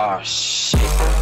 Oh, shit.